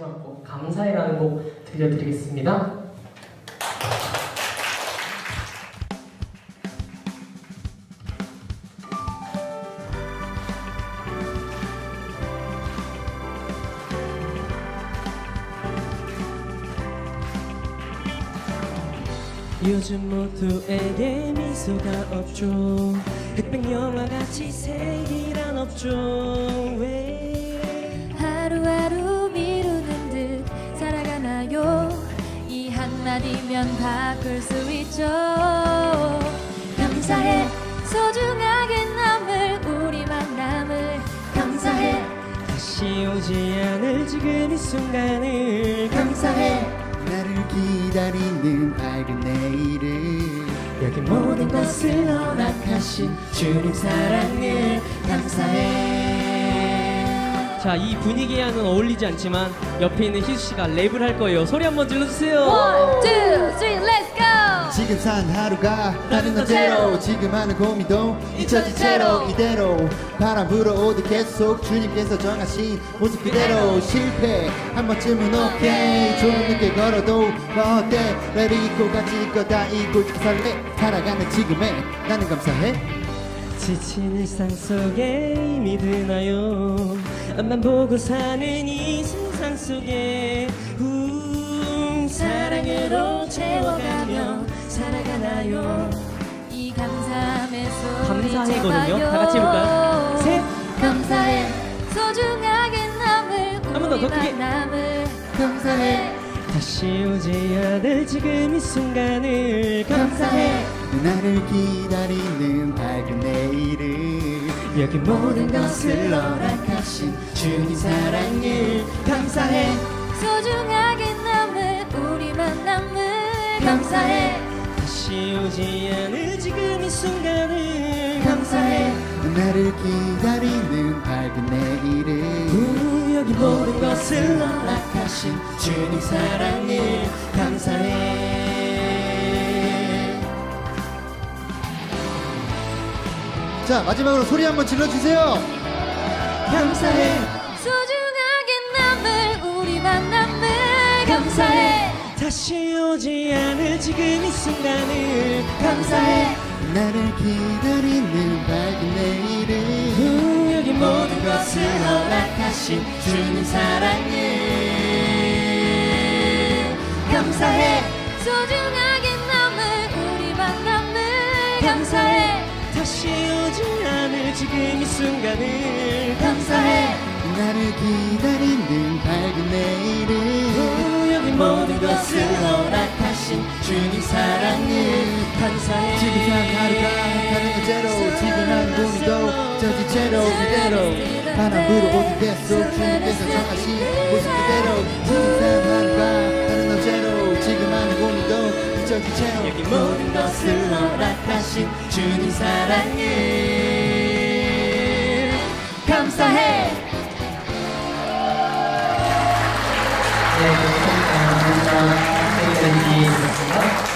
마지막 곡 감사해라는 곡 들려드리겠습니다. 요즘 모두에게 미소가 없죠 흑백 영화 같이 색이란 없죠 한마디면 바꿀 수 있죠. 감사해. 소중하게 남을 우리 만남을 감사해. 다시 오지 않을 지금 이 순간을 감사해. 나를 기다리는 밝은 내일을 여기 모든 것을 허락하신 주님 사랑을 감사해 자, 이 분위기와는 어울리지 않지만 옆에 있는 희수 씨가 랩을 할 거예요. 소리 한번 질러주세요. One, two, three, let's go! 지금 산 하루가 다른 어제로. 지금 하는 고민도 잊혀질 채로 이대로. 바람 불어오듯 계속 주님께서 정하신 모습 그대로. 실패 한 번쯤은 오케이. 좋은 늦게 걸어도 뭐 어때? 내리고 가질 거다 이고 살래? 살아가는 지금에 나는 감사해. 지친 일상 속에 이미 드나요 앞만 보고 사는 이 세상 속에 우 사랑으로 채워가며 살아가나요 이 감사함의 소리 감사해거든요. 다 같이 해볼까요? 셋. 감사해 소중하게 남을 우리. 만남을 감사해 다시 오지 않을 지금 이 순간을 감사해 나를 기다리는 밝은 내일을 여기 모든 것을 허락하신 주님 사랑을 감사해. 소중하게 남을 우리 만남을 감사해. 다시 오지 않을 지금 이 순간을 감사해. 나를 기다리는 밝은 내일을 우, 여기 모든 것을 허락하신 주님 사랑을 감사해 자 마지막으로 소리 한번 질러주세요. 감사해. 소중하게 남을 우리 만남을 감사해. 다시 오지 않을 지금 이 순간을. 감사해. 나를 기다리는 밝은 내일을. 우, 여기 모든 것을 허락하신 주님 사랑을 감사해. 소중하게 남을 우리 만남을 감사해 지금 이 순간을 감사해. 나를 기다리는 밝은 내일을 우, 여기 모든 것을 허락하신 주님 사랑을 감사해. 지금 산 하루가 다른 어제로 지금 하는 고민도 저지 채로 그대로. 바람 불어오듯 계속 주님께서 정하신 모습 그대로. 지금 산 하루가 다른 어제로 지금 하는 고민도 잊혀질 채로. 여기 모든 것을 허락하신 주님 사랑을 감사합니다. 여기까지 있었습니다.